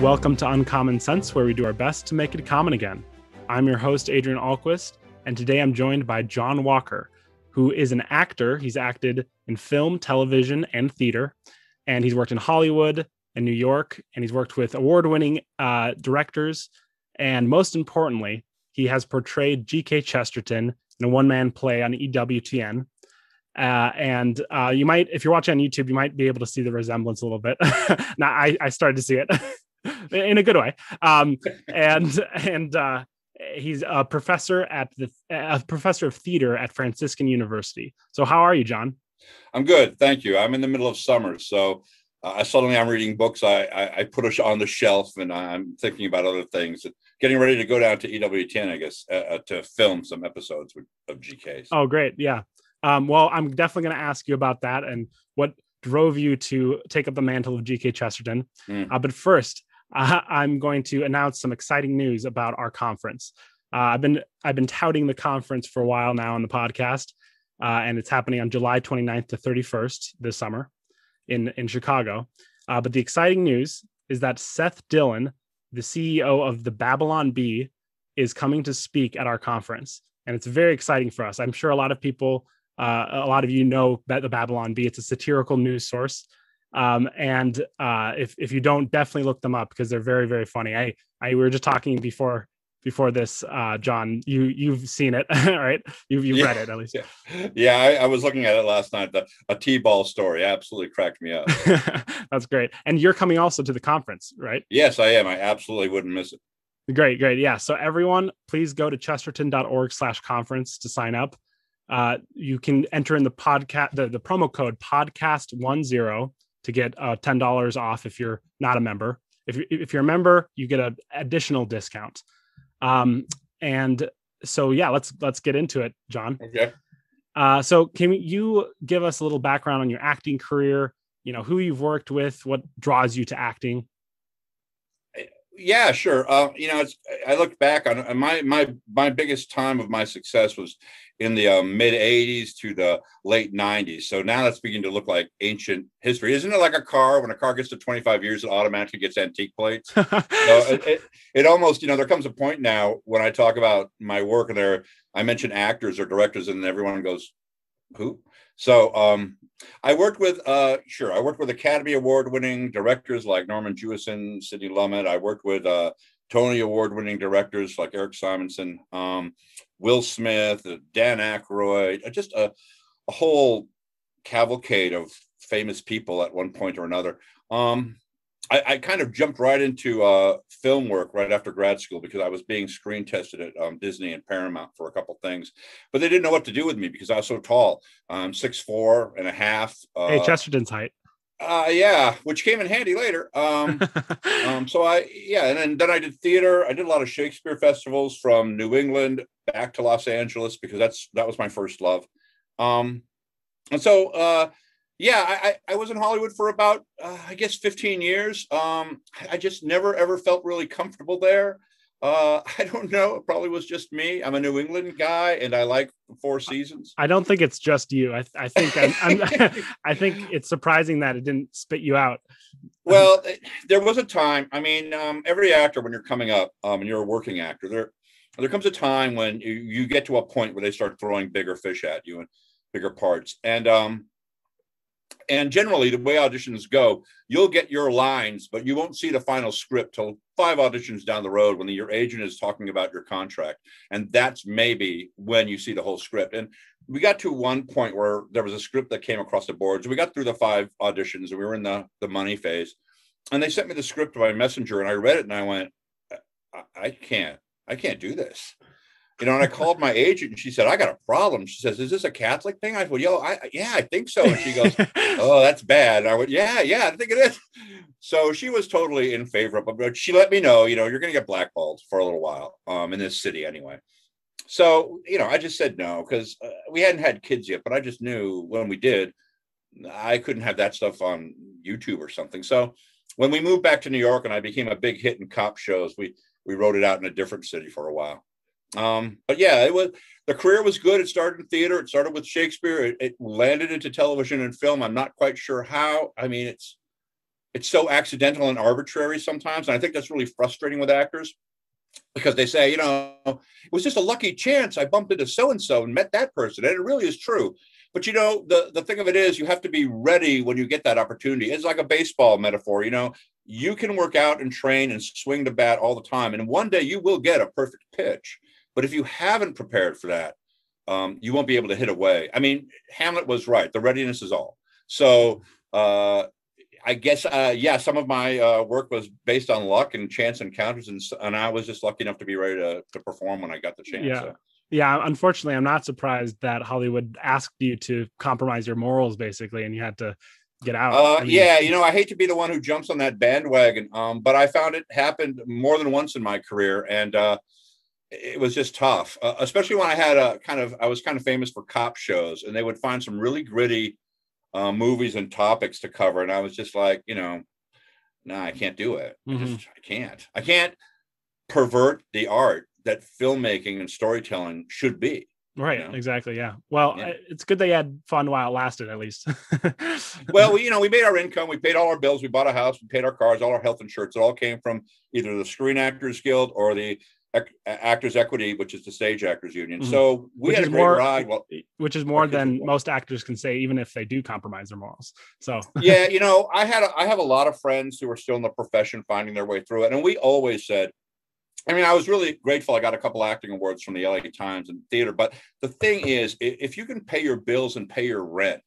Welcome to Uncommon Sense, where we do our best to make it common again. I'm your host, Adrian Ahlquist, and today I'm joined by John Walker, who is an actor. He's acted in film, television, and theater, and he's worked in Hollywood and New York, and he's worked with award winning uh, directors. And most importantly, he has portrayed G.K. Chesterton in a one man play on EWTN. Uh, and uh, you might, if you're watching on YouTube, you might be able to see the resemblance a little bit. now, I, I started to see it in a good way. Um, and and uh, he's a professor at the a professor of theater at Franciscan University. So, how are you, John? I'm good, thank you. I'm in the middle of summer, so uh, suddenly I'm reading books. I, I, I put on the shelf, and I'm thinking about other things. Getting ready to go down to EWTN, I guess, uh, uh to film some episodes of GKs. Oh, great! Yeah, um, well, I'm definitely going to ask you about that and what drove you to take up the mantle of GK Chesterton. Mm. Uh, but first, uh, I'm going to announce some exciting news about our conference. Uh, I've been I've been touting the conference for a while now on the podcast, uh, and it's happening on July 29th to 31st this summer in in Chicago. Uh, but the exciting news is that Seth Dillon, the CEO of the Babylon Bee, is coming to speak at our conference, and it's very exciting for us. I'm sure a lot of people uh, a lot of you know that the Babylon Bee. It's a satirical news source. Um, and uh, if if you don't, definitely look them up because they're very very funny. I I we were just talking before before this, uh, John. You you've seen it, right? You've you've yeah. read it at least. Yeah, yeah I, I, was looking at it last night. The a T-ball story absolutely cracked me up. That's great. And you're coming also to the conference, right? Yes, I am. I absolutely wouldn't miss it. Great, great. Yeah. So everyone, please go to chesterton.org slash conference to sign up uh, you can enter in the podcast the, the promo code podcast one zero to get uh, ten dollars off if you're not a member. If if you're a member, you get an additional discount. Um, and so yeah, let's let's get into it, John. Okay. Uh, so can you give us a little background on your acting career? You know who you've worked with, what draws you to acting yeah sure. Uh, you know it's i look back on my my my biggest time of my success was in the uh, mid 80s to the late 90s so now that's beginning to look like ancient history. Isn't it like a car? When a car gets to 25 years it automatically gets antique plates? So it, it, it, almost you know there comes a point now when i talk about my work and there i mention actors or directors and everyone goes who? So um, I worked with, uh, sure, I worked with Academy Award winning directors like Norman Jewison, Sidney Lumet. I worked with uh, Tony Award winning directors like Eric Simonson, um, Will Smith, uh, Dan Aykroyd, uh, just a, a, whole cavalcade of famous people at one point or another. Um, I, I, kind of jumped right into uh, film work right after grad school because I was being screen tested at um, Disney and Paramount for a couple things, but they didn't know what to do with me because I was so tall. I'm six four and a half. Uh, hey, Chesterton's height. Uh, yeah, which came in handy later. Um, um, so I, yeah, and then, then I did theater. I did a lot of Shakespeare festivals from New England back to Los Angeles because that's that was my first love. Um, and so uh, yeah, I, I was in Hollywood for about, uh, I guess, 15 years. Um, I just never ever felt really comfortable there. Uh, I don't know. It probably was just me. I'm a New England guy, and I like four seasons. I don't think it's just you. I, I think I'm, I'm i think it's surprising that it didn't spit you out. Well, there was a time. I mean, um, every actor when you're coming up, um, and you're a working actor, there there comes a time when you, you get to a point where they start throwing bigger fish at you and bigger parts. And um, and generally the way auditions go you'll get your lines but you won't see the final script till five auditions down the road when your agent is talking about your contract. And that's maybe when you see the whole script. And we got to one point where there was a script that came across the boards so we got through the five auditions and we were in the the money phase. And they sent me the script by messenger and i read it and i went I, I can't i can't do this you know, and I called my agent and she said, I got a problem. She says, Is this a Catholic thing? I said, Yo, I yeah, I think so. And she goes, Oh, that's bad. And I went, Yeah, yeah, I think it is. So she was totally in favor of it, but she let me know, you know, you're gonna get blackballed for a little while, um, in this city anyway. So, you know, I just said no because uh, we hadn't had kids yet, but I just knew when we did, I couldn't have that stuff on YouTube or something. So when we moved back to New York and I became a big hit in cop shows, we we wrote it out in a different city for a while. Um, but yeah, it was the career was good. It started in theater. It started with Shakespeare. It, it landed into television and film. I'm not quite sure how. I mean, it's it's so accidental and arbitrary sometimes. And I think that's really frustrating with actors because they say, you know, it was just a lucky chance I bumped into so and so and met that person. And it really is true. But you know, the, the thing of it is, you have to be ready when you get that opportunity. It's like a baseball metaphor. You know, you can work out and train and swing the bat all the time. And one day you will get a perfect pitch. But if you haven't prepared for that, um, you won't be able to hit away. I mean, Hamlet was right. The readiness is all. So uh, I guess, uh, yeah, some of my uh, work was based on luck and chance encounters, and, and I was just lucky enough to be ready to, to perform when I got the chance. Yeah. So. Yeah, unfortunately, I'm not surprised that Hollywood asked you to compromise your morals, basically, and you had to get out. Uh, I mean, yeah, you know, I hate to be the one who jumps on that bandwagon, um, but I found it happened more than once in my career, and uh, it was just tough, uh, especially when I had a kind of I was kind of famous for cop shows, and they would find some really gritty uh, movies and topics to cover, and I was just like, you know, no, nah, I can't do it. Mm-hmm. I, just, I can't. I can't pervert the art that filmmaking and storytelling should be. Right. You know? Exactly. Yeah. Well, yeah. it's good they had fun while it lasted, at least. well, we, you know, we made our income, we paid all our bills, we bought a house, we paid our cars, all our health insurance. It all came from either the Screen Actors Guild or the Actors Equity, which is the Stage Actors Union. Mm-hmm. So we which had a great more, ride. Well, which is more than most actors can say, even if they do compromise their morals. So yeah, you know, I had a, I have a lot of friends who are still in the profession, finding their way through it, and we always said. I mean, I was really grateful. I got a couple acting awards from the LA Times and theater. But the thing is, if you can pay your bills and pay your rent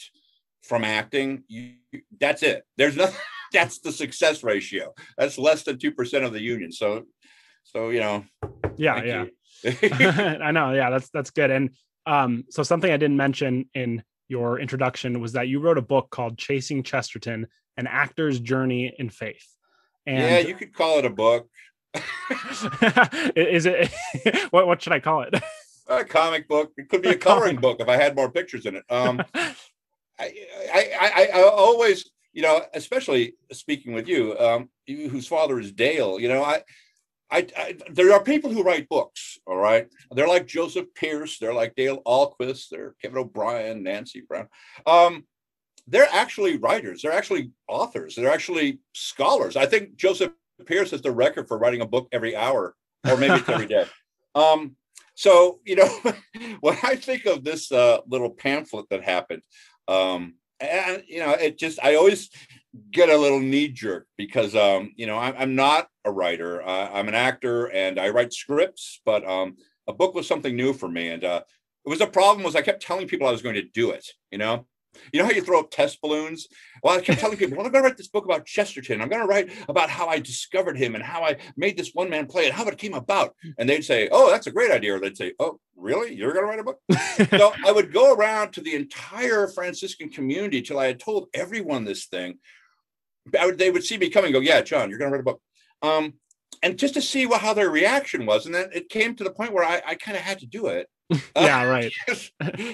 from acting, you, that's it. There's nothing. That's the success ratio. That's less than two percent of the union. So so you know. Yeah, yeah. I know. Yeah, that's that's good. And um, so something I didn't mention in your introduction was that you wrote a book called Chasing Chesterton: An Actor's Journey in Faith. And yeah, you could call it a book. is it? what what should I call it? A comic book. It could be a coloring book if I had more pictures in it. Um, I, I, I, I always, you know, especially speaking with you, um, you, whose father is Dale. You know, I I, I, there are people who write books, all right. They're like Joseph Pearce, they're like Dale Ahlquist, they're Kevin O'Brien, Nancy Brown. Um, they're actually writers, they're actually authors, they're actually scholars. I think Joseph Pearce has the record for writing a book every hour, or maybe it's every day. Um, so you know, when I think of this uh, little pamphlet that happened, um, and you know, it just I always get a little knee jerk because um, you know I'm, I'm not a writer. Uh, I'm an actor and I write scripts, but um, a book was something new for me. And uh, it was a problem was I kept telling people I was going to do it. You know, you know how you throw up test balloons? Well, I kept telling people, well, I'm going to write this book about Chesterton. I'm going to write about how I discovered him and how I made this one man play and how it came about. And they'd say, oh, that's a great idea. Or they'd say, oh, really? You're going to write a book? so I would go around to the entire Franciscan community till I had told everyone this thing would, they would see me coming go, yeah, John, you're going to write a book. Um, and just to see what, how their reaction was. And then it came to the point where I, I kind of had to do it. yeah, right.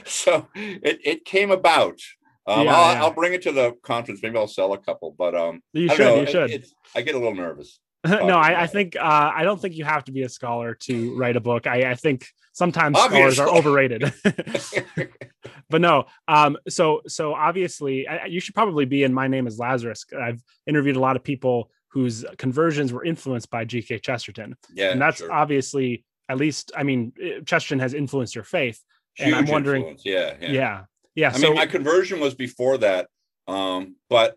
so it, it came about. Um, yeah, I'll, yeah. I'll, bring it to the conference. Maybe I'll sell a couple, but um, you should. Know, you should. It, I get a little nervous. no, I, I, think uh, I don't think you have to be a scholar to write a book. I, I think sometimes Obviously. scholars are overrated. but no, um, so so obviously I, you should probably be in. My name is Lazarus. I've interviewed a lot of people whose conversions were influenced by G.K. Chesterton. Yeah, and that's sure. obviously at least. I mean, eh, Chesterton has influenced your faith, Huge and I'm wondering. Yeah, yeah, yeah, yeah. I so, mean, my conversion was before that, um, but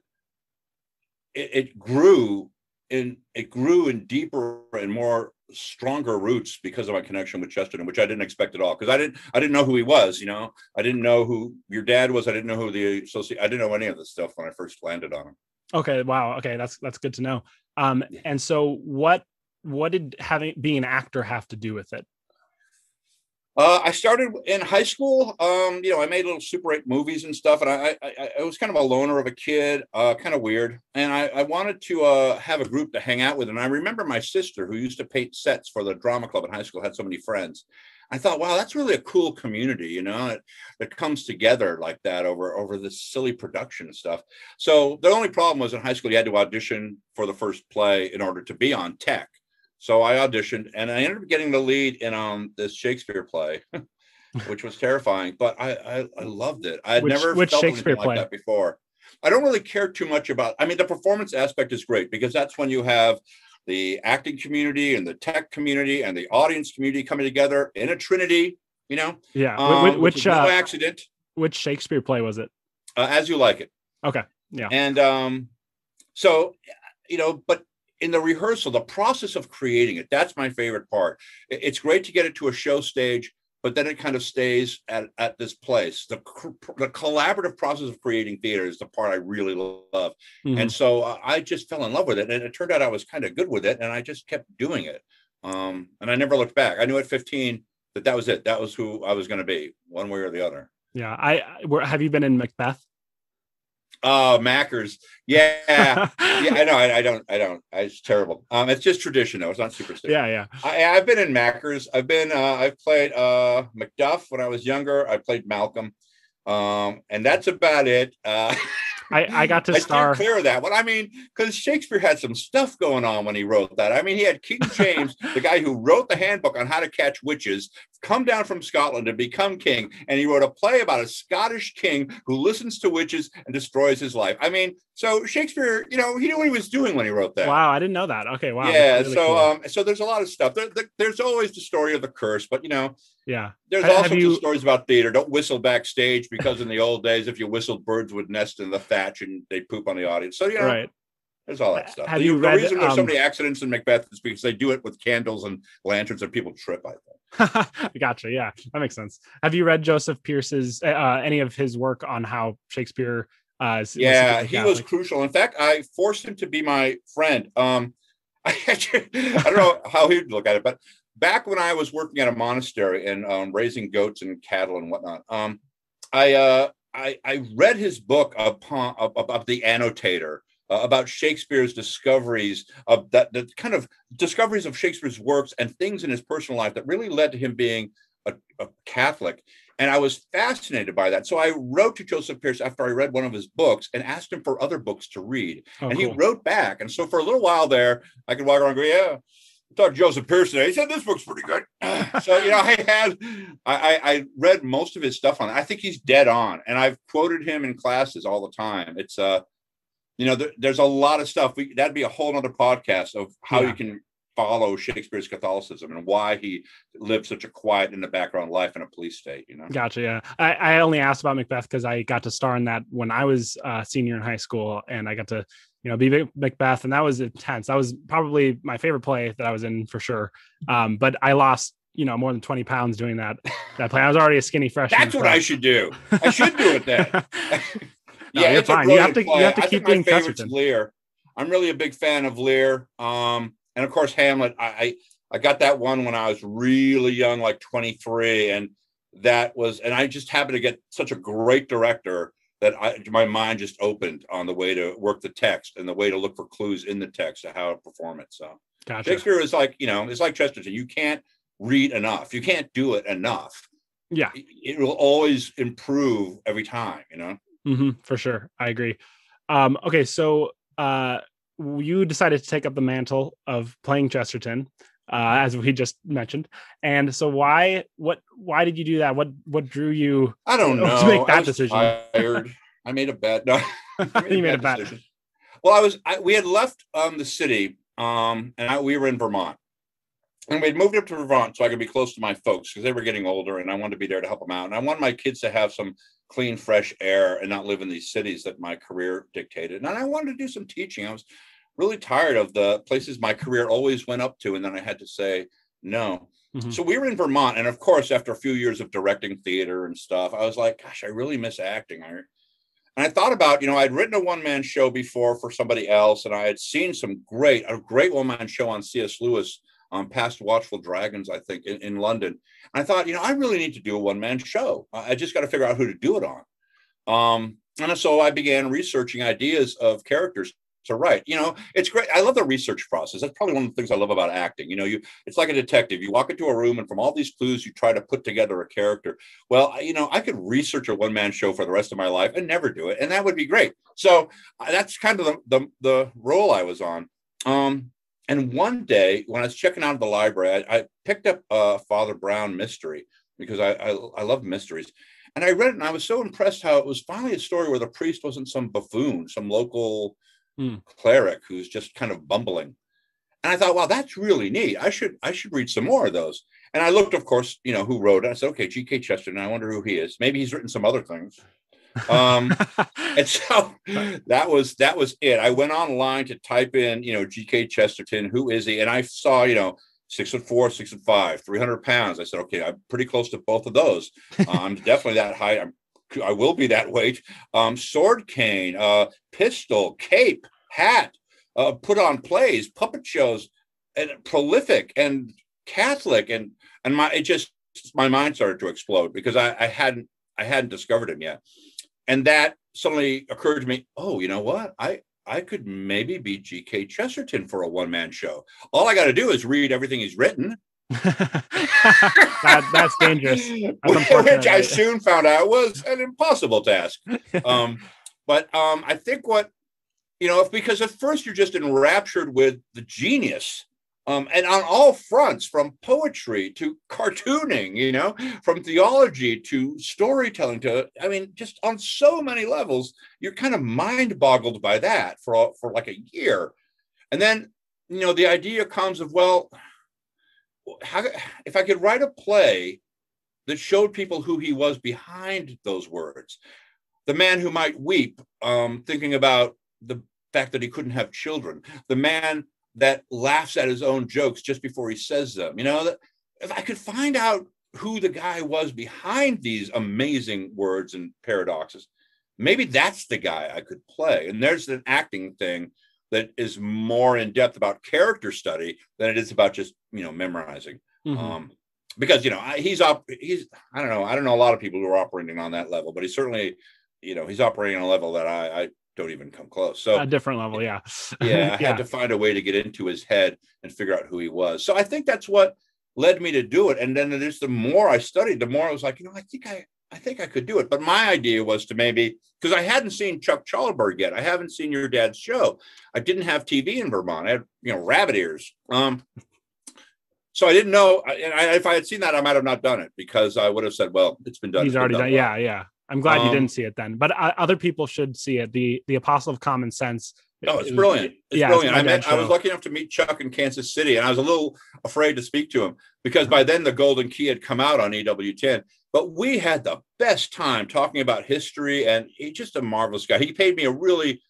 it, it grew in it grew in deeper and more stronger roots because of my connection with Chesterton, which I didn't expect at all. Because I didn't I didn't know who he was, you know. I didn't know who your dad was. I didn't know who the associate I didn't know any of this stuff when I first landed on him. Okay. Wow. Okay. That's that's good to know. Um, and so what what did having being an actor have to do with it? Uh, I started in high school. Um, you know, I made little Super 8 movies and stuff, and I, I, I was kind of a loner of a kid, uh, kind of weird. And I, I wanted to uh, have a group to hang out with. And I remember my sister, who used to paint sets for the drama club in high school, had so many friends. I thought, wow, that's really a cool community, you know, that, that comes together like that over over this silly production stuff. So the only problem was in high school, you had to audition for the first play in order to be on tech. So I auditioned and I ended up getting the lead in um this Shakespeare play, which was terrifying, but I I, I loved it. I had which, never which felt Shakespeare play? like that before. I don't really care too much about. I mean, the performance aspect is great because that's when you have the acting community and the tech community and the audience community coming together in a trinity. You know, yeah. Um, which, which no uh, accident? Which Shakespeare play was it? Uh, As you like it. Okay. Yeah. And um, so you know, but in the rehearsal, the process of creating it, that's my favorite part. It's great to get it to a show stage but then it kind of stays at, at this place. The, the collaborative process of creating theater is the part I really love. Mm-hmm. And so uh, I just fell in love with it. And it turned out I was kind of good with it. And I just kept doing it. Um, and I never looked back. I knew at 15 that that was it. That was who I was going to be, one way or the other. Yeah. I, where, have you been in Macbeth? Oh, Mackers. Yeah. yeah, I know. I, I, don't, I don't, it's terrible. Um, it's just tradition though. It's not superstition. Yeah, yeah. I, have been in Mackers. I've been, uh, I've played uh Macduff when I was younger. I played Malcolm. Um, and that's about it. Uh I, I got to I star clear of that. But I mean, because Shakespeare had some stuff going on when he wrote that. I mean, he had King James, the guy who wrote the handbook on how to catch witches, come down from Scotland to become king, and he wrote a play about a Scottish king who listens to witches and destroys his life. I mean, so Shakespeare, you know, he knew what he was doing when he wrote that. Wow, I didn't know that. Okay, wow. Yeah, really so cool. um, so there's a lot of stuff. There, there, there's always the story of the curse, but you know, yeah, there's all sorts you... of stories about theater. Don't whistle backstage because in the old days, if you whistled, birds would nest in the thatch and they poop on the audience. So you know, right. There's all that stuff. Have the, you read, the reason there's um, so many accidents in Macbeth is because they do it with candles and lanterns and people trip. I think. gotcha. Yeah, that makes sense. Have you read Joseph Pearce's uh, any of his work on how Shakespeare uh, yeah, he was crucial. In fact, I forced him to be my friend. Um, I, I don't know how he'd look at it, but back when I was working at a monastery and um, raising goats and cattle and whatnot, um, I, uh, I, I read his book upon about the annotator. Uh, about Shakespeare's discoveries of that, the kind of discoveries of Shakespeare's works and things in his personal life that really led to him being a, a Catholic. And I was fascinated by that. So I wrote to Joseph Pearce after I read one of his books and asked him for other books to read. Oh, and cool. he wrote back. And so for a little while there, I could walk around and go, Yeah, I talked to Joseph Pearce today. He said this book's pretty good. so, you know, I had I, I read most of his stuff on it. I think he's dead on. And I've quoted him in classes all the time. It's uh you know, there, there's a lot of stuff. We, that'd be a whole other podcast of how yeah. you can follow Shakespeare's Catholicism and why he lived such a quiet in the background life in a police state. You know. Gotcha. Yeah, I, I only asked about Macbeth because I got to star in that when I was uh, senior in high school, and I got to you know be Macbeth, and that was intense. That was probably my favorite play that I was in for sure. Um, but I lost you know more than 20 pounds doing that that play. I was already a skinny freshman. That's what I should do. I should do it then. no, yeah, you're fine. You have to play. you have to keep being Lear. I'm really a big fan of Lear. Um, and of course Hamlet. I, I got that one when I was really young, like 23, and that was, and I just happened to get such a great director that I, my mind just opened on the way to work the text and the way to look for clues in the text of how to perform it. So gotcha. Shakespeare is like, you know, it's like Chesterton. You can't read enough. You can't do it enough. Yeah. It will always improve every time, you know? Mm-hmm, for sure. I agree. Um, okay. So, uh, you decided to take up the mantle of playing Chesterton, uh, as we just mentioned. And so, why, what, why did you do that? What, what drew you? I don't know. To make that decision. Tired. I made a bet. No, made you made a bet. Decision. Well, I was. I, we had left um, the city, um, and I, we were in Vermont, and we had moved up to Vermont so I could be close to my folks because they were getting older, and I wanted to be there to help them out. And I wanted my kids to have some clean, fresh air and not live in these cities that my career dictated. And I wanted to do some teaching. I was really tired of the places my career always went up to, and then I had to say no. Mm-hmm. So we were in Vermont, and of course, after a few years of directing theater and stuff, I was like, "Gosh, I really miss acting." I, and I thought about, you know, I'd written a one man show before for somebody else, and I had seen some great, a great one man show on C.S. Lewis um, past Watchful Dragons, I think, in, in London. And I thought, you know, I really need to do a one man show. I just got to figure out who to do it on. Um, and so I began researching ideas of characters to write. You know, it's great. I love the research process. That's probably one of the things I love about acting. You know, you it's like a detective. You walk into a room and from all these clues you try to put together a character. Well, you know, I could research a one man show for the rest of my life and never do it, and that would be great. So uh, that's kind of the the, the role I was on. Um, and one day when I was checking out of the library, I, I picked up a Father Brown mystery because I, I, I love mysteries. And I read it and I was so impressed how it was finally a story where the priest wasn't some buffoon, some local hmm. cleric who's just kind of bumbling. And I thought, wow, that's really neat. I should I should read some more of those. And I looked, of course, you know, who wrote it. I said, okay, G.K. Chesterton. I wonder who he is. Maybe he's written some other things. Um, and so that was that was it. I went online to type in, you know, G.K. Chesterton, who is he? And I saw, you know, six foot four, six foot five, 300 pounds. I said, okay, I'm pretty close to both of those. Uh, I'm definitely that height. I'm, I will be that weight. Um, sword cane, uh, pistol, cape, hat, uh, put on plays, puppet shows, and prolific and Catholic. And, and my, it just, my mind started to explode because I, I hadn't, I hadn't discovered him yet. And that suddenly occurred to me, oh, you know what? I, I could maybe be G.K. Chesterton for a one man show. All I got to do is read everything he's written. that, that's dangerous. That's Which I soon found out was an impossible task. Um, but um, I think what, you know, if, because at first you're just enraptured with the genius um, and on all fronts, from poetry to cartooning, you know, from theology to storytelling to, I mean, just on so many levels, you're kind of mind boggled by that for, for like a year. And then, you know, the idea comes of, well, how, if I could write a play that showed people who he was behind those words, the man who might weep um, thinking about the fact that he couldn't have children, the man that laughs at his own jokes just before he says them. You know, that if I could find out who the guy was behind these amazing words and paradoxes, maybe that's the guy I could play. And there's an acting thing that is more in depth about character study than it is about just you know memorizing. Mm-hmm. Um, because you know he's up, he's I don't know, I don't know a lot of people who are operating on that level, but he's certainly you know he's operating on a level that I, I don't even come close. So a different level, yeah. yeah, I yeah. had to find a way to get into his head and figure out who he was. So I think that's what led me to do it. And then just the more I studied, the more I was like, you know, I think I I think I could do it. But my idea was to maybe because I hadn't seen Chuck Chalberg yet. I haven't seen your dad's show. I didn't have TV in Vermont. I had you know rabbit ears. Um, so I didn't know. And I, if I had seen that, I might have not done it because I would have said, "Well, it's been done." He's already done. done. Yeah, yeah. I'm glad um, you didn't see it then, but uh, other people should see it. The the Apostle of Common Sense. Oh, it's brilliant! It's yeah, brilliant. It's I met, I was lucky enough to meet Chuck in Kansas City, and I was a little afraid to speak to him because by then the Golden Key had come out on EWTN. But we had the best time talking about history, and he's just a marvelous guy. He paid me a really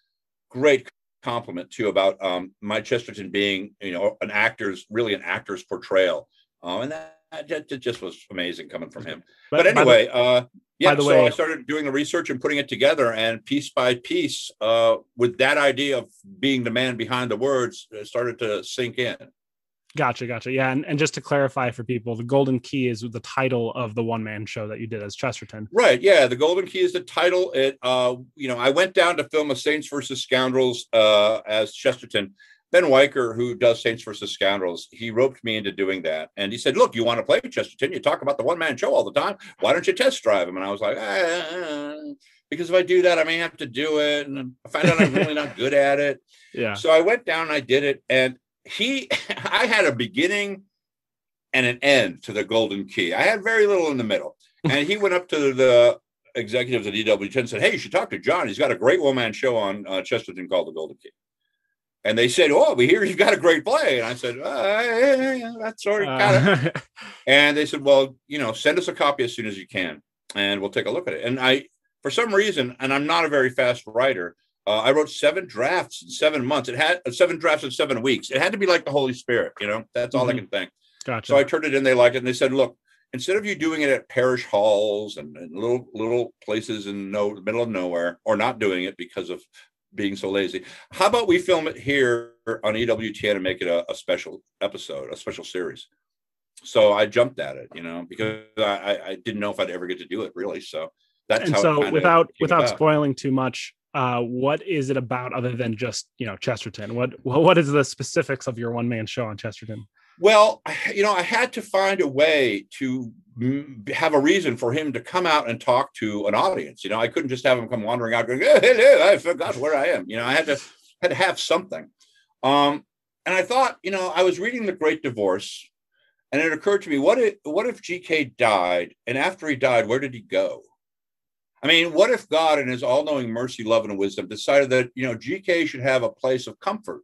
great compliment too about um, my Chesterton being, you know, an actor's really an actor's portrayal, um, and that, that, that, just was amazing coming from him. But, but anyway, the, uh, yeah, so way, I started doing the research and putting it together, and piece by piece, uh, with that idea of being the man behind the words, started to sink in. Gotcha, gotcha. Yeah, and, and just to clarify for people, the Golden Key is the title of the one man show that you did as Chesterton. Right. Yeah, the Golden Key is the title. It, uh, you know, I went down to film a Saints versus Scoundrels uh, as Chesterton. Ben Wiker, who does Saints versus Scoundrels, he roped me into doing that. And he said, Look, you want to play Chesterton? You talk about the one man show all the time. Why don't you test drive him? And I was like, ah, Because if I do that, I may have to do it. And I find out I'm really not good at it. Yeah. So I went down and I did it. And he, I had a beginning and an end to the Golden Key. I had very little in the middle. And he went up to the executives at EWTN and said, Hey, you should talk to John. He's got a great one man show on uh, Chesterton called the Golden Key. And they said, "Oh, we hear you've got a great play." And I said, uh, yeah, "That's sort of kind of." and they said, "Well, you know, send us a copy as soon as you can, and we'll take a look at it." And I, for some reason, and I'm not a very fast writer, uh, I wrote seven drafts in seven months. It had uh, seven drafts in seven weeks. It had to be like the Holy Spirit, you know. That's all mm-hmm. I can think. Gotcha. So I turned it in. They liked it, and they said, "Look, instead of you doing it at parish halls and, and little little places in no middle of nowhere, or not doing it because of being so lazy. How about we film it here on EWTN and make it a, a special episode, a special series? So I jumped at it, you know, because I, I didn't know if I'd ever get to do it really. So that's and how. So without without about. spoiling too much, uh, what is it about other than just you know Chesterton? What what is the specifics of your one man show on Chesterton? Well, you know, I had to find a way to have a reason for him to come out and talk to an audience. You know, I couldn't just have him come wandering out going, oh, hello, I forgot where I am. You know, I had to had to have something. Um, and I thought, you know, I was reading The Great Divorce, and it occurred to me, what if what if GK died, and after he died, where did he go? I mean, what if God, in His all-knowing mercy, love, and wisdom, decided that you know GK should have a place of comfort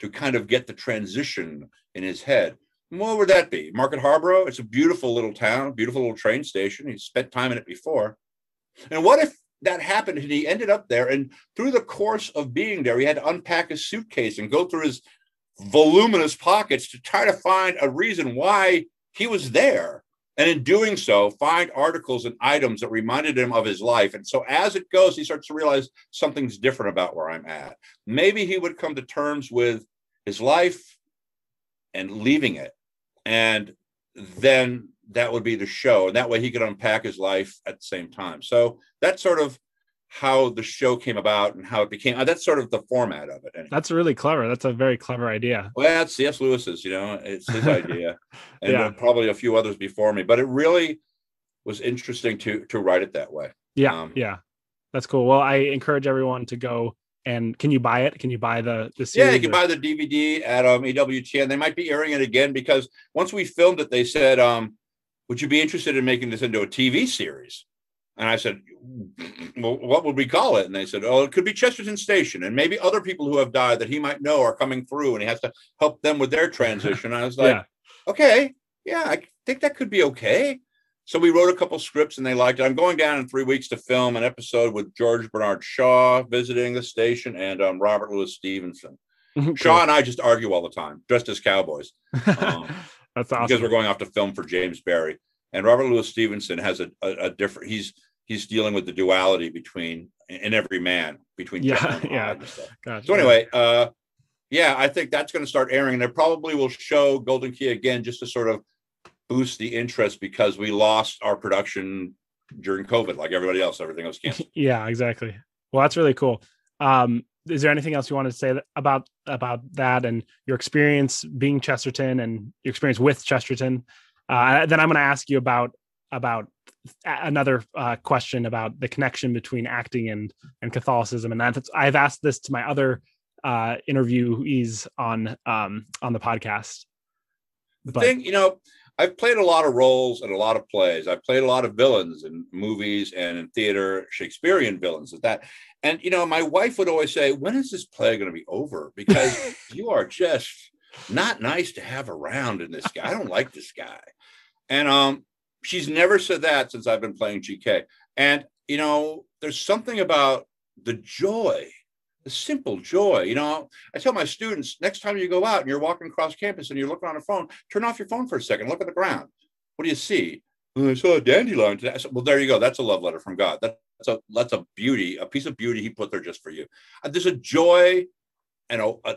to kind of get the transition in his head? What would that be? Market Harborough? It's a beautiful little town, beautiful little train station. He spent time in it before. And what if that happened and he ended up there? And through the course of being there, he had to unpack his suitcase and go through his voluminous pockets to try to find a reason why he was there. And in doing so, find articles and items that reminded him of his life. And so as it goes, he starts to realize something's different about where I'm at. Maybe he would come to terms with his life and leaving it. And then that would be the show. And that way he could unpack his life at the same time. So that's sort of how the show came about and how it became. Uh, that's sort of the format of it. Anyway. That's really clever. That's a very clever idea. Well, that's C.S. Lewis's. You know, it's his idea, and yeah. probably a few others before me. But it really was interesting to to write it that way. Yeah, um, yeah, that's cool. Well, I encourage everyone to go and can you buy it? Can you buy the the series? Yeah, you can or? buy the DVD at um, EWTN. They might be airing it again because once we filmed it, they said, um, "Would you be interested in making this into a TV series?" And I said, well, what would we call it? And they said, oh, it could be Chesterton Station. And maybe other people who have died that he might know are coming through and he has to help them with their transition. I was like, yeah. okay, yeah, I think that could be okay. So we wrote a couple scripts and they liked it. I'm going down in three weeks to film an episode with George Bernard Shaw visiting the station and um, Robert Louis Stevenson. cool. Shaw and I just argue all the time, dressed as cowboys. Um, That's awesome. Because we're going off to film for James Barrie. And Robert Louis Stevenson has a, a, a different, he's, he's dealing with the duality between in every man between yeah yeah. Gotcha. so anyway uh yeah i think that's going to start airing and it probably will show golden key again just to sort of boost the interest because we lost our production during covid like everybody else everything was canceled. Yeah exactly. Well that's really cool. Um is there anything else you want to say about about that and your experience being chesterton and your experience with chesterton? Uh, then i'm going to ask you about about another uh, question about the connection between acting and and Catholicism, and that's I've asked this to my other uh, interviewees on um, on the podcast. The but, thing, you know, I've played a lot of roles and a lot of plays. I've played a lot of villains in movies and in theater, Shakespearean villains at that. And you know, my wife would always say, "When is this play going to be over?" Because you are just not nice to have around in this guy. I don't like this guy. And um, she's never said that since I've been playing GK. And, you know, there's something about the joy, the simple joy. You know, I tell my students next time you go out and you're walking across campus and you're looking on a phone, turn off your phone for a second, look at the ground. What do you see? I saw a dandelion today. Said, well, there you go. That's a love letter from God. That's a that's a beauty, a piece of beauty He put there just for you. And there's a joy and a, a,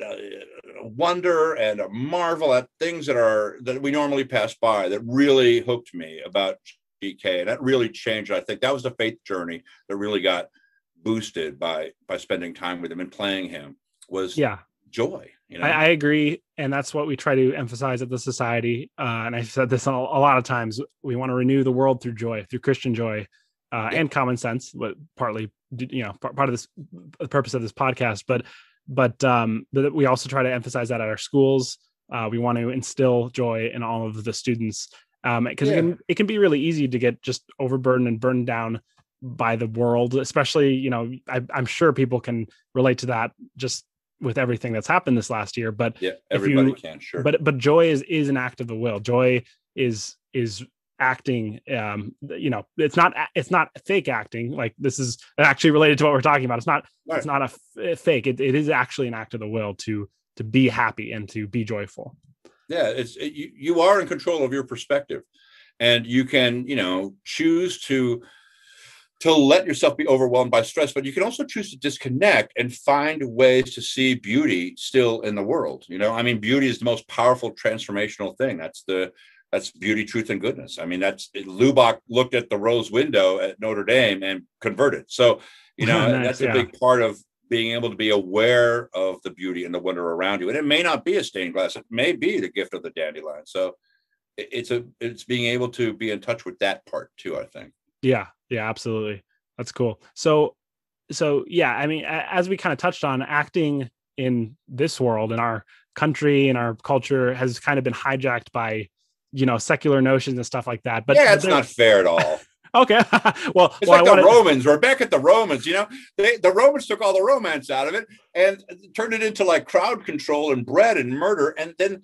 a, wonder and a marvel at things that are that we normally pass by that really hooked me about GK, and that really changed. I think that was the faith journey that really got boosted by by spending time with him and playing him. Was yeah joy. You know? I, I, agree, and that's what we try to emphasize at the society. Uh, and I've said this a, a, lot of times. We want to renew the world through joy, through Christian joy, uh, yeah. and common sense. But partly, you know, part, part of this, the purpose of this podcast. But but um, but we also try to emphasize that at our schools. Uh, we want to instill joy in all of the students because um, yeah. it, can, it can be really easy to get just overburdened and burned down by the world especially you know I, am sure people can relate to that just with everything that's happened this last year but yeah everybody you, can sure but but joy is is an act of the will joy is is acting um you know it's not it's not fake acting like this is actually related to what we're talking about. It's not right. it's not a f- fake. It, it is actually an act of the will to to be happy and to be joyful. Yeah it's it, you, you are in control of your perspective. And you can you know choose to to let yourself be overwhelmed by stress but you can also choose to disconnect and find ways to see beauty still in the world you know? I mean beauty is the most powerful transformational thing. That's the that's beauty, truth, and goodness. I mean, that's Lubach looked at the rose window at Notre Dame and converted. So, you know, nice, that's a yeah. big part of being able to be aware of the beauty and the wonder around you. And it may not be a stained glass; it may be the gift of the dandelion. So, it's a it's being able to be in touch with that part too. I think. Yeah. Yeah. Absolutely. That's cool. So, so yeah. I mean, as we kind of touched on, acting in this world in our country and our culture has kind of been hijacked by you know secular notions and stuff like that but yeah it's not fair at all Okay. well, it's well, like wanted... the Romans. We're back at the Romans. You know, they the Romans took all the romance out of it and turned it into like crowd control and bread and murder. And then,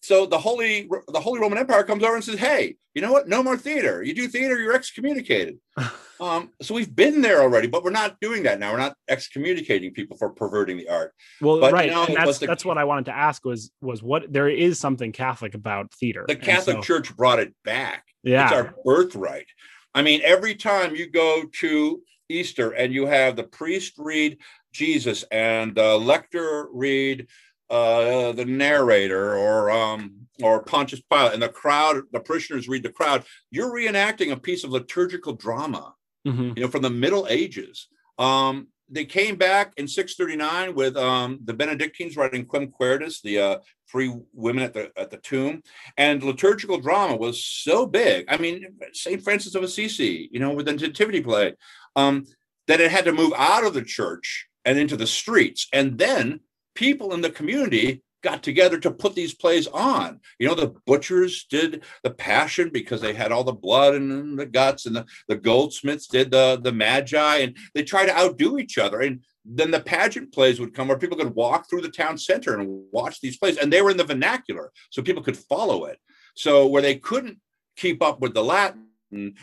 so the holy the Holy Roman Empire comes over and says, "Hey, you know what? No more theater. You do theater, you're excommunicated." um, so we've been there already, but we're not doing that now. We're not excommunicating people for perverting the art. Well, but, right. You know, that's the, that's what I wanted to ask was was what there is something Catholic about theater. The Catholic so, Church brought it back. Yeah, it's our birthright. I mean, every time you go to Easter and you have the priest read Jesus and the lector read uh, the narrator or um, or Pontius Pilate, and the crowd, the parishioners read the crowd. You're reenacting a piece of liturgical drama, mm-hmm. you know, from the Middle Ages. Um, they came back in 639 with um, the Benedictines writing Quem Quaeritis, the uh, three women at the at the tomb, and liturgical drama was so big. I mean, Saint Francis of Assisi, you know, with the Nativity play, um, that it had to move out of the church and into the streets, and then people in the community got together to put these plays on. You know, the butchers did the passion because they had all the blood and the guts, and the, the goldsmiths did the, the magi, and they try to outdo each other. And then the pageant plays would come where people could walk through the town center and watch these plays. And they were in the vernacular, so people could follow it. So where they couldn't keep up with the Latin,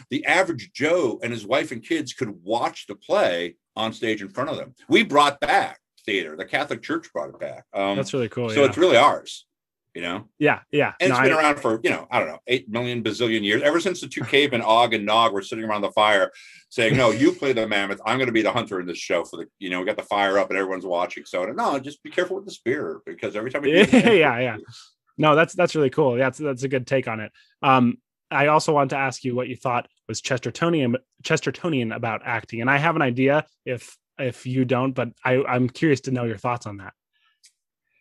the average Joe and his wife and kids could watch the play on stage in front of them. We brought back theater. The Catholic Church brought it back. Um, That's really cool. So yeah. it's really ours. You know. Yeah, yeah. And no, it's been I, around for you know I don't know eight million bazillion years. Ever since the two cavemen Og and Nog were sitting around the fire, saying, "No, you play the mammoth. I'm going to be the hunter in this show." For the you know we got the fire up and everyone's watching. So no, just be careful with the spear because every time we yeah, yeah, yeah. No, that's that's really cool. Yeah, that's that's a good take on it. Um, I also want to ask you what you thought was Chestertonian Chestertonian about acting, and I have an idea if if you don't, but I, I'm curious to know your thoughts on that.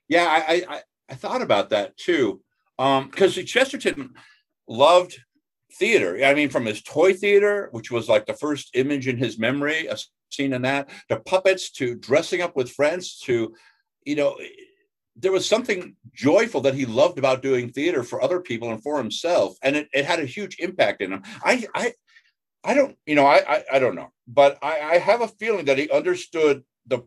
Yeah, I I, I thought about that too, because um, Chesterton loved theater. I mean, from his toy theater, which was like the first image in his memory, a scene in that, to puppets, to dressing up with friends, to you know, there was something joyful that he loved about doing theater for other people and for himself, and it, it had a huge impact in him. I I I don't, you know, I I, I don't know but I, I have a feeling that he understood the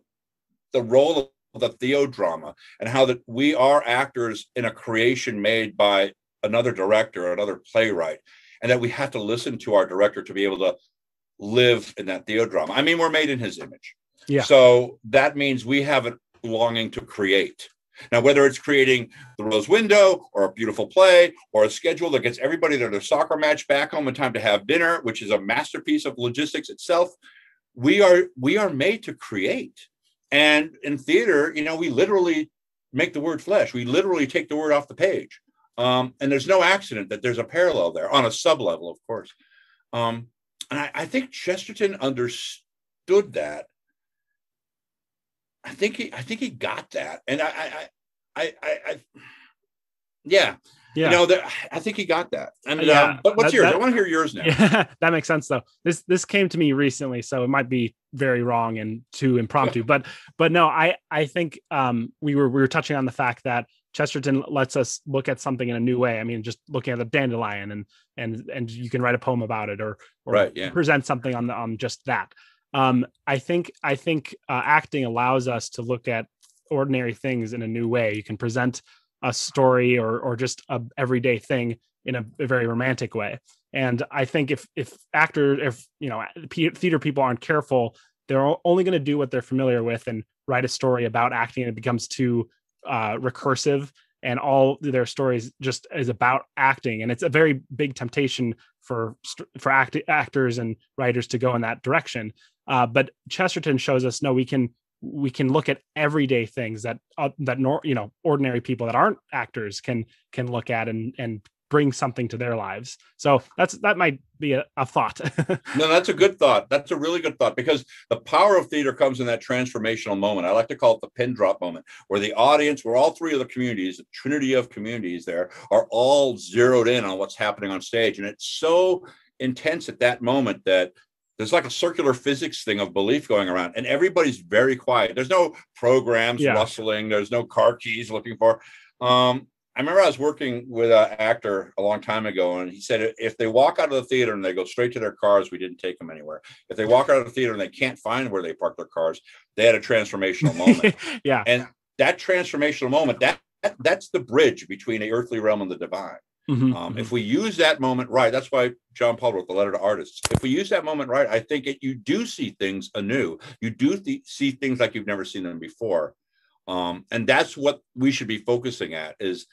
the role of the theodrama and how that we are actors in a creation made by another director or another playwright, and that we have to listen to our director to be able to live in that theodrama. I mean, we're made in his image. Yeah. So that means we have a longing to create. Now, whether it's creating the Rose Window or a beautiful play or a schedule that gets everybody to their soccer match back home in time to have dinner, which is a masterpiece of logistics itself, we are we are made to create. And in theater, you know, we literally make the word flesh. We literally take the word off the page. Um, and there's no accident that there's a parallel there on a sub level, of course. Um, and I, I think Chesterton understood that I think he, I think he got that, and I, I, I, I, I yeah, yeah. You know, that, I think he got that. And yeah, um, but what's that, yours? That, I want to hear yours now. Yeah, that makes sense though. This this came to me recently, so it might be very wrong and too impromptu. but but no, I I think um we were we were touching on the fact that Chesterton lets us look at something in a new way. I mean, just looking at the dandelion and and and you can write a poem about it or or right, yeah. present something on the on just that um, I think I think uh, acting allows us to look at ordinary things in a new way. You can present a story or or just a everyday thing in a, a very romantic way. And I think if if actors, if you know, theater people aren't careful, they're only going to do what they're familiar with and write a story about acting, and it becomes too uh, recursive and all their stories just is about acting and it's a very big temptation for for act, actors and writers to go in that direction uh, but Chesterton shows us no, we can we can look at everyday things that uh, that nor, you know ordinary people that aren't actors can can look at and and bring something to their lives. So that's that might be a, a thought. no, that's a good thought. That's a really good thought because the power of theater comes in that transformational moment. I like to call it the pin drop moment, where the audience, where all three of the communities, the trinity of communities there, are all zeroed in on what's happening on stage. And it's so intense at that moment that there's like a circular physics thing of belief going around and everybody's very quiet there's no programs yeah. rustling there's no car keys looking for um I remember I was working with an actor a long time ago, and he said if they walk out of the theater and they go straight to their cars, we didn't take them anywhere. If they walk out of the theater and they can't find where they parked their cars, they had a transformational moment. yeah, and that transformational moment that, that that's the bridge between the earthly realm and the divine. Mm-hmm, um, mm-hmm. If we use that moment right, that's why John Paul wrote the letter to artists. If we use that moment right, I think it, you do see things anew. You do th- see things like you've never seen them before, um, and that's what we should be focusing at is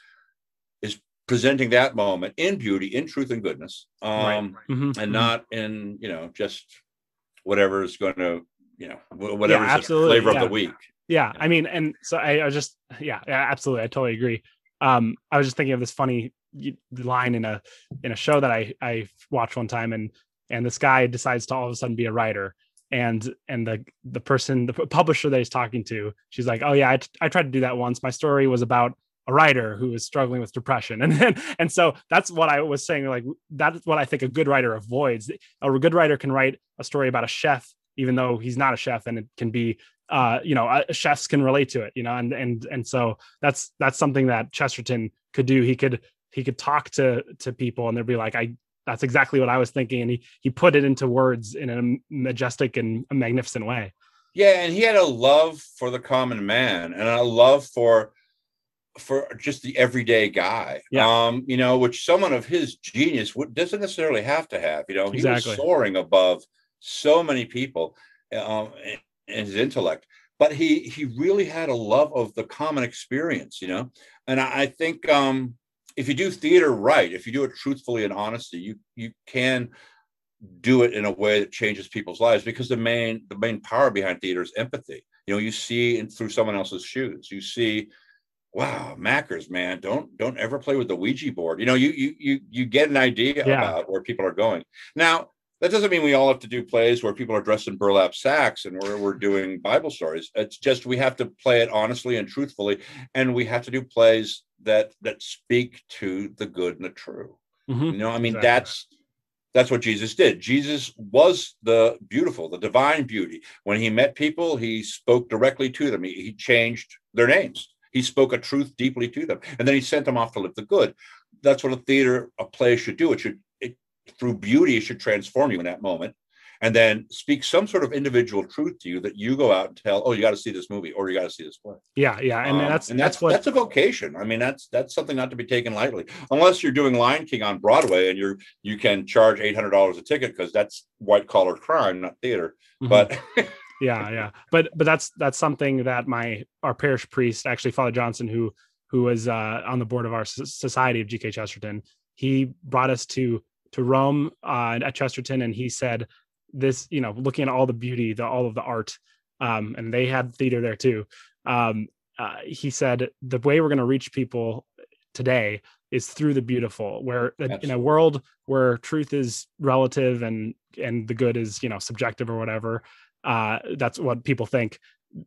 is presenting that moment in beauty, in truth and goodness, um, right. mm-hmm, and mm-hmm. not in you know just whatever is going to you know whatever yeah, flavor yeah. of the week. Yeah, I mean, and so I, I was just yeah, yeah, absolutely, I totally agree. Um, I was just thinking of this funny line in a in a show that I I watched one time, and and this guy decides to all of a sudden be a writer, and and the the person the publisher that he's talking to, she's like, oh yeah, I, t- I tried to do that once. My story was about a writer who was struggling with depression. And then and so that's what i was saying like that's what i think a good writer avoids. A good writer can write a story about a chef even though he's not a chef and it can be uh you know uh, chefs can relate to it you know and and and so that's that's something that chesterton could do. He could he could talk to to people and they'd be like i that's exactly what i was thinking. And he he put it into words in a majestic and a magnificent way. Yeah and he had a love for the common man and a love for for just the everyday guy. Yeah. um you know which someone of his genius doesn't necessarily have to have you know he exactly. was soaring above so many people um, in his intellect. But he he really had a love of the common experience you know? And i, I think um if you do theater right if you do it truthfully and honestly you you can do it in a way that changes people's lives because the main the main power behind theater is empathy. You know you see in, through someone else's shoes. You see wow mackers man don't don't ever play with the ouija board. You know you you you, you get an idea yeah. about where people are going. Now that doesn't mean we all have to do plays where people are dressed in burlap sacks and where we're doing bible stories. It's just we have to play it honestly and truthfully and we have to do plays that that speak to the good and the true mm-hmm. you know i mean exactly. that's that's what jesus did jesus was the beautiful the divine beauty when he met people he spoke directly to them he, he changed their names he spoke a truth deeply to them, and then he sent them off to live the good. That's what a theater, a play should do. It should, it, through beauty, it should transform you in that moment, and then speak some sort of individual truth to you that you go out and tell. Oh, you got to see this movie, or you got to see this play. Yeah, yeah, and um, that's and that's, that's what that's a vocation. I mean, that's that's something not to be taken lightly, unless you're doing Lion King on Broadway and you're you can charge eight hundred dollars a ticket because that's white collar crime, not theater. Mm-hmm. But yeah yeah but but that's that's something that my our parish priest actually father johnson who who was uh, on the board of our society of gk chesterton he brought us to to rome uh, at chesterton and he said this you know looking at all the beauty the all of the art um, and they had theater there too um, uh, he said the way we're going to reach people today is through the beautiful where Absolutely. in a world where truth is relative and and the good is you know subjective or whatever uh, that's what people think.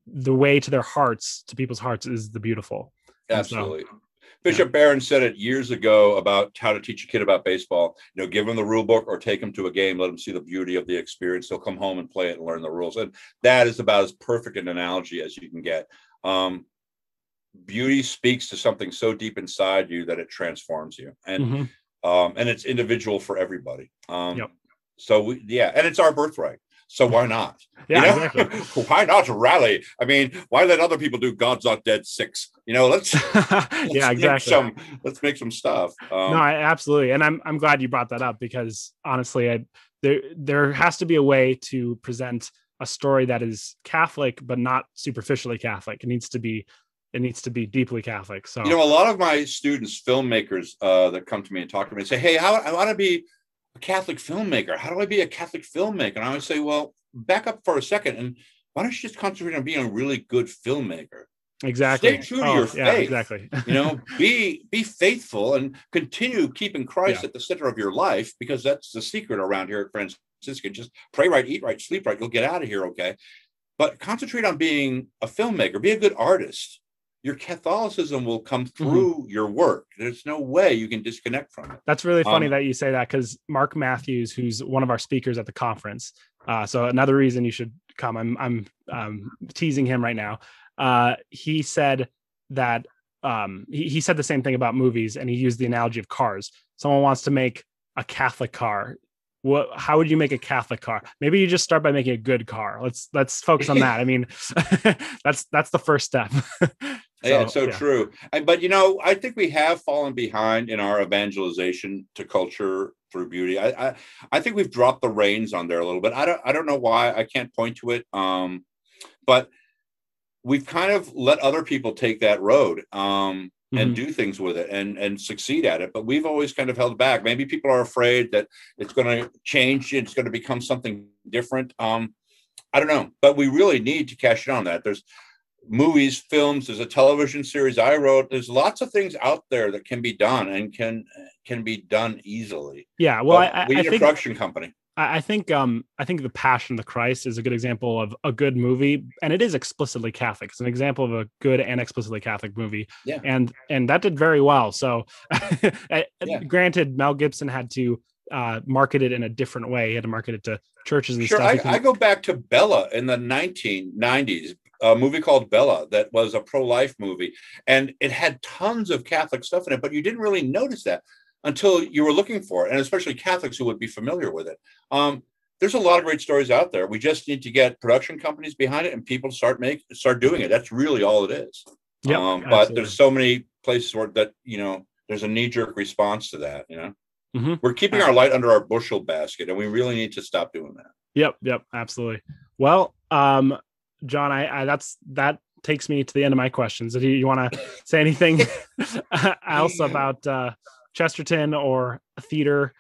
The way to their hearts, to people's hearts, is the beautiful. Absolutely. So, Bishop yeah. Barron said it years ago about how to teach a kid about baseball. You know, give them the rule book or take them to a game, let them see the beauty of the experience. They'll come home and play it and learn the rules. And that is about as perfect an analogy as you can get. Um, beauty speaks to something so deep inside you that it transforms you. And mm-hmm. um, and it's individual for everybody. Um, yep. So we, yeah, and it's our birthright. So why not? Yeah, you know? exactly. why not rally? I mean, why let other people do God's Not Dead six? You know, let's, let's yeah, exactly. some, let's make some stuff. Um, no, I, absolutely, and I'm I'm glad you brought that up because honestly, I, there there has to be a way to present a story that is Catholic but not superficially Catholic. It needs to be it needs to be deeply Catholic. So you know, a lot of my students, filmmakers, uh, that come to me and talk to me and say, "Hey, how I want to be a Catholic filmmaker. How do I be a Catholic filmmaker? And I would say, well, back up for a second and why don't you just concentrate on being a really good filmmaker? Exactly. Stay true to oh, your faith. Yeah, exactly. you know, be be faithful and continue keeping Christ yeah. at the center of your life because that's the secret around here at Franciscan. Just pray right, eat right, sleep right. You'll get out of here, okay? But concentrate on being a filmmaker. Be a good artist your Catholicism will come mm-hmm. through mm-hmm. your work. There's no way you can disconnect from it. That's really funny um, that you say that because Mark Matthews, who's one of our speakers at the conference, uh, so another reason you should come. I'm I'm um, teasing him right now. Uh, he said that um, he, he said the same thing about movies, and he used the analogy of cars. Someone wants to make a Catholic car. What? How would you make a Catholic car? Maybe you just start by making a good car. Let's let's focus on that. I mean, that's that's the first step. so, yeah, it's so yeah. true. And, but you know, I think we have fallen behind in our evangelization to culture through beauty. I, I I think we've dropped the reins on there a little bit. I don't I don't know why. I can't point to it. Um, but we've kind of let other people take that road um, mm-hmm. and do things with it and and succeed at it. But we've always kind of held back. Maybe people are afraid that it's going to change. It's going to become something different. Um, I don't know, but we really need to cash in on that. There's movies, films. There's a television series I wrote. There's lots of things out there that can be done and can can be done easily. Yeah, well, I, we need I a production company. I think um, I think the Passion of the Christ is a good example of a good movie, and it is explicitly Catholic. It's an example of a good and explicitly Catholic movie, yeah. and and that did very well. So, yeah. granted, Mel Gibson had to uh, market it in a different way. He had to market it to churches and sure, stuff. I, I go back to Bella in the 1990s, a movie called Bella that was a pro-life movie, and it had tons of Catholic stuff in it, but you didn't really notice that until you were looking for it, and especially Catholics who would be familiar with it. Um, there's a lot of great stories out there. We just need to get production companies behind it and people start make start doing it. That's really all it is. Yeah, um, but there's so many places where that you know there's a knee jerk response to that. You know, mm-hmm. we're keeping our light under our bushel basket, and we really need to stop doing that. Yep, yep, absolutely. Well, um, John, I, I that's that takes me to the end of my questions. If you, you want to say anything else about uh, Chesterton or theater,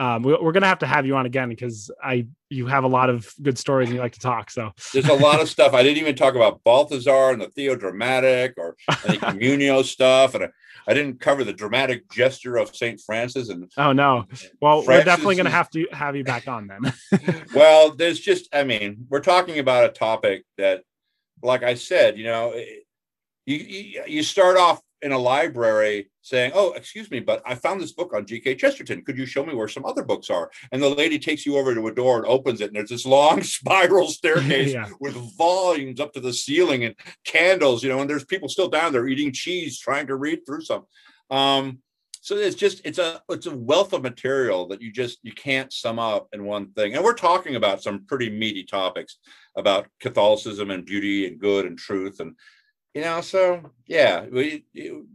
um, we, are going to have to have you on again because I you have a lot of good stories and you like to talk. So there's a lot of stuff I didn't even talk about Balthasar and the Theodramatic or any Communio stuff, and I, I, didn't cover the dramatic gesture of Saint Francis. And oh no, well Francis we're definitely going to have to have you back on then. well, there's just I mean we're talking about a topic that, like I said, you know, you you, you start off in a library saying, "Oh, excuse me, but I found this book on G.K. Chesterton. Could you show me where some other books are?" And the lady takes you over to a door and opens it, and there's this long spiral staircase yeah. with volumes up to the ceiling and candles, you know. And there's people still down there eating cheese, trying to read through some. Um, so it's just it's a it's a wealth of material that you just you can't sum up in one thing. And we're talking about some pretty meaty topics about Catholicism and beauty and good and truth and you know so yeah we,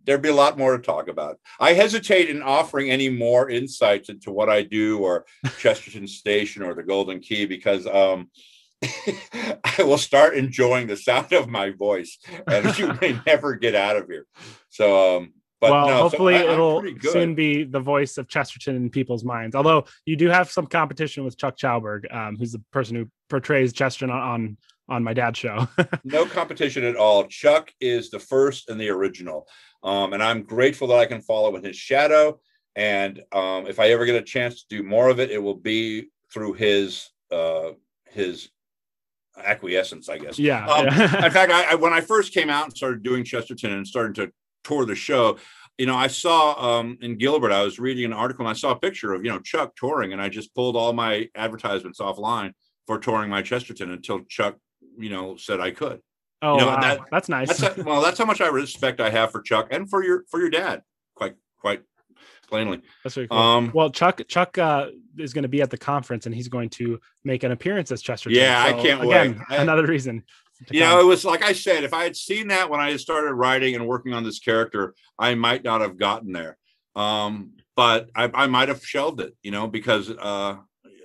there'd be a lot more to talk about i hesitate in offering any more insights into what i do or chesterton station or the golden key because um i will start enjoying the sound of my voice and you may never get out of here so um but well, no, hopefully so I, it'll soon be the voice of Chesterton in people's minds. Although you do have some competition with Chuck Chalberg, um, who's the person who portrays Chesterton on, on on my dad's show. no competition at all. Chuck is the first and the original. Um, and I'm grateful that I can follow in his shadow. And um, if I ever get a chance to do more of it, it will be through his uh, his acquiescence, I guess. Yeah. Um, yeah. in fact, I, I, when I first came out and started doing Chesterton and started to tour the show, you know, I saw um, in Gilbert, I was reading an article and I saw a picture of, you know, Chuck touring and I just pulled all my advertisements offline for touring my Chesterton until Chuck you know said I could. Oh, you know, wow. that, that's nice. That's well, that's how much I respect I have for Chuck and for your for your dad. Quite quite plainly. That's very cool. Um, well, Chuck Chuck uh, is going to be at the conference and he's going to make an appearance as Chesterton. Yeah, so, I can't again, wait. Another reason. You come. know, it was like I said, if I had seen that when I started writing and working on this character, I might not have gotten there. Um, but I, I might have shelved it, you know, because uh,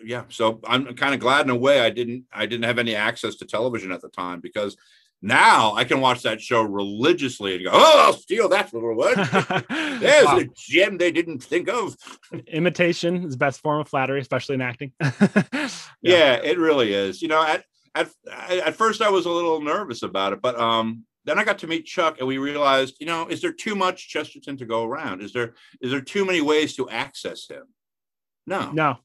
yeah, so I'm kind of glad in a way I didn't I didn't have any access to television at the time because now I can watch that show religiously and go, oh, I'll steal that little word. There's wow. a gem they didn't think of. Imitation is the best form of flattery, especially in acting. yeah. yeah. it really is. You know, at, at at first I was a little nervous about it, but um, then I got to meet Chuck and we realized, you know, is there too much Chesterton to go around? Is there is there too many ways to access him? No. No.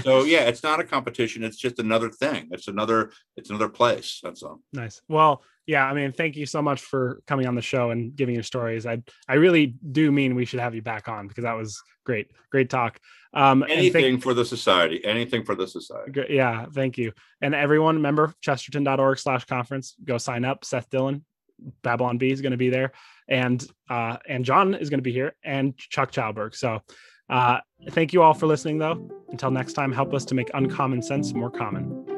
so yeah, it's not a competition. It's just another thing. It's another it's another place. That's all. Nice. Well, yeah, I mean, thank you so much for coming on the show and giving your stories. I I really do mean we should have you back on because that was great. Great talk. Um anything for the society. Anything for the society. Yeah, thank you. And everyone remember chesterton.org slash conference. Go sign up. Seth Dillon Babylon Bee is going to be there, and uh, and John is going to be here, and Chuck Chalberg. So uh, thank you all for listening, though. Until next time, help us to make uncommon sense more common.